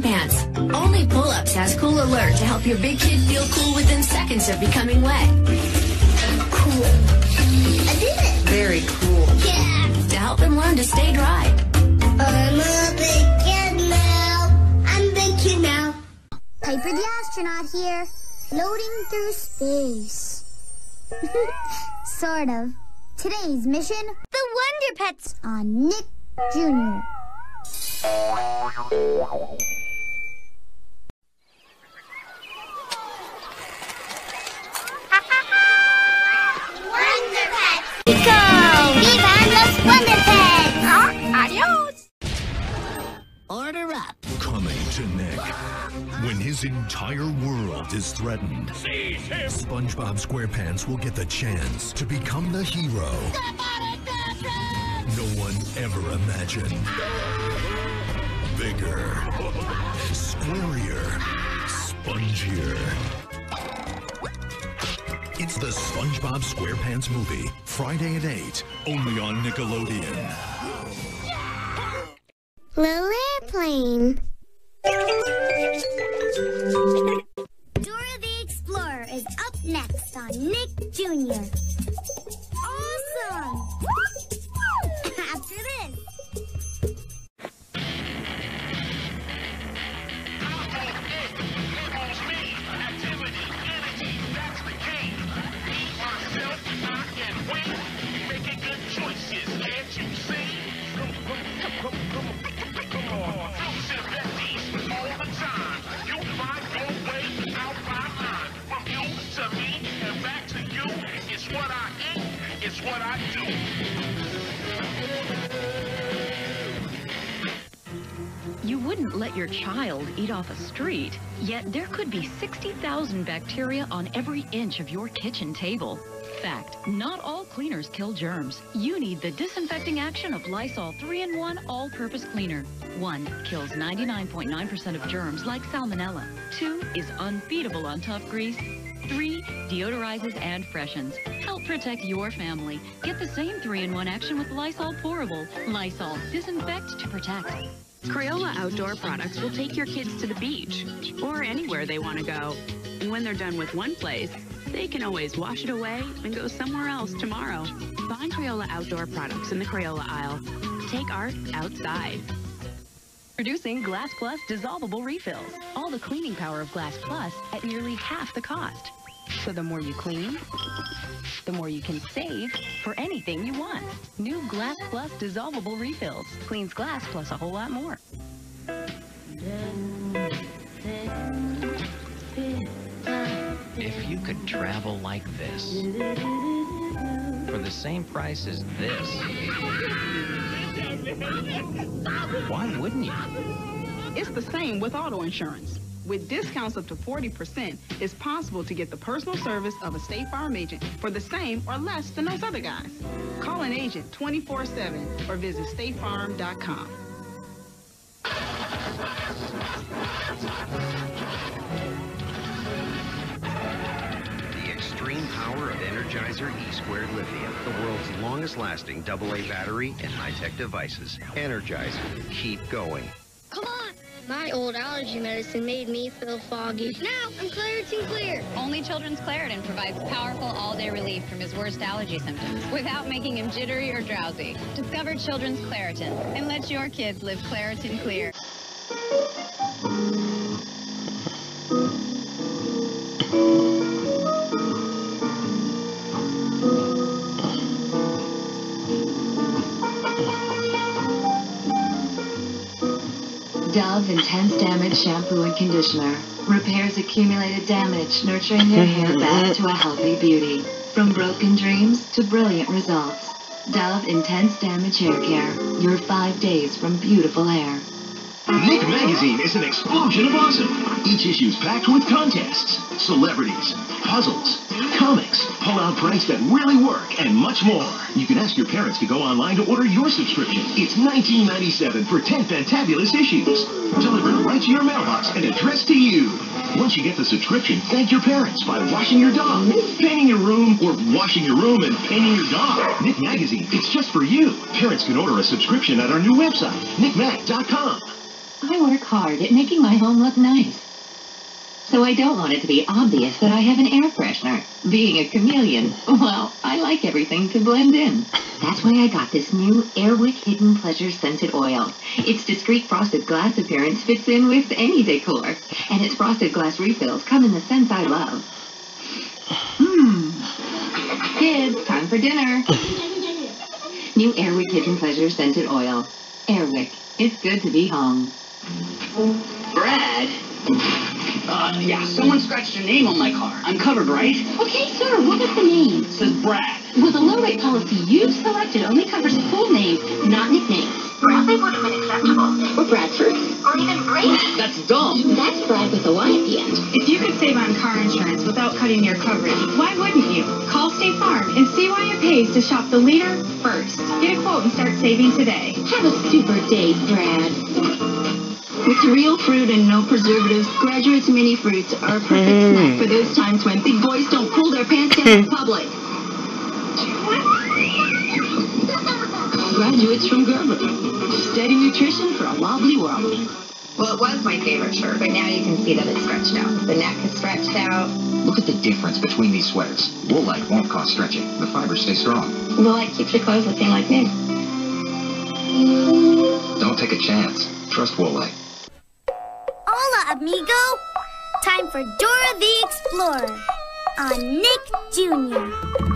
pants. Only Pull-Ups has Cool Alert to help your big kid feel cool within seconds of becoming wet. Cool. I did it. Very cool. Yeah. To help him learn to stay dry. I'm a big kid now. I'm big kid now. Piper the astronaut here, floating through space. sort of. Today's mission, the Wonder Pets on Nick Jr. his entire world is threatened, SpongeBob SquarePants will get the chance to become the hero no one ever imagined. Bigger, squarier, spongier. It's the SpongeBob SquarePants movie, Friday at 8, only on Nickelodeon. Little airplane. Nick Jr. What I do. You wouldn't let your child eat off a street, yet there could be 60,000 bacteria on every inch of your kitchen table. Fact, not all cleaners kill germs. You need the disinfecting action of Lysol 3-in-1 all-purpose cleaner. 1. Kills 99.9% of germs like salmonella. 2. Is unbeatable on tough grease. 3. Deodorizes and freshens. Help protect your family. Get the same 3-in-1 action with Lysol Pourable. Lysol. Disinfect to protect. Crayola outdoor products will take your kids to the beach or anywhere they want to go. And when they're done with one place, they can always wash it away and go somewhere else tomorrow. Find Crayola outdoor products in the Crayola aisle. Take art outside. Introducing Glass Plus dissolvable refills. All the cleaning power of Glass Plus at nearly half the cost. So the more you clean, the more you can save for anything you want. New Glass Plus dissolvable refills. Cleans glass plus a whole lot more. If you could travel like this for the same price as this, why wouldn't you? It's the same with auto insurance. With discounts up to 40%, it's possible to get the personal service of a State Farm agent for the same or less than those other guys. Call an agent 24-7 or visit statefarm.com. power of Energizer E squared lithium, the world's longest lasting AA battery and high tech devices. Energizer, keep going. Come on. My old allergy medicine made me feel foggy. Now I'm Claritin Clear. Only Children's Claritin provides powerful all-day relief from his worst allergy symptoms without making him jittery or drowsy. Discover Children's Claritin and let your kids live Claritin Clear. Dove Intense Damage Shampoo and Conditioner repairs accumulated damage, nurturing your hair mm-hmm. back to a healthy beauty. From broken dreams to brilliant results. Dove Intense Damage Hair Care. Your five days from beautiful hair. Nick Magazine is an explosion of awesome. Each issue is packed with contests, celebrities, puzzles, comics, pull-out pranks that really work, and much more. You can ask your parents to go online to order your subscription. It's $19.97 for 10 fantabulous issues. Delivered right to your mailbox and addressed to you. Once you get the subscription, thank your parents by washing your dog, painting your room, or washing your room and painting your dog. Nick Magazine, it's just for you. Parents can order a subscription at our new website, nickmag.com. I work hard at making my home look nice. So I don't want it to be obvious that I have an air freshener. Being a chameleon, well, I like everything to blend in. That's why I got this new Airwick Hidden Pleasure Scented Oil. Its discreet frosted glass appearance fits in with any decor. And its frosted glass refills come in the scents I love. Hmm. Kids, time for dinner. New Airwick Hidden Pleasure Scented Oil. Airwick. It's good to be home. Brad? Uh, yeah, someone scratched your name on my car. I'm covered, right? Okay, sir, what was the name? It says Brad. Well, the low rate policy you've selected only covers full names, not nicknames. Bradley would have been acceptable. Or Bradford. Or even Brady. That's dumb. That's Brad with a Y at the end. If you could save on car insurance without cutting your coverage, why wouldn't you? Call State Farm and see why it pays to shop the leader first. Get a quote and start saving today. Have a super day, Brad. With real fruit and no preservatives, Graduates Mini Fruits are a perfect mm-hmm. snack for those times when big boys don't pull their pants down in public. Graduates from Gerber. Steady nutrition for a wobbly world. Well, it was my favorite shirt, but now you can see that it's stretched out. The neck is stretched out. Look at the difference between these sweaters. Woolite won't cause stretching. The fibers stay strong. Woolite keeps your clothes looking like new. Don't take a chance. Trust Woolite. Amigo! Time for Dora the Explorer on Nick Jr.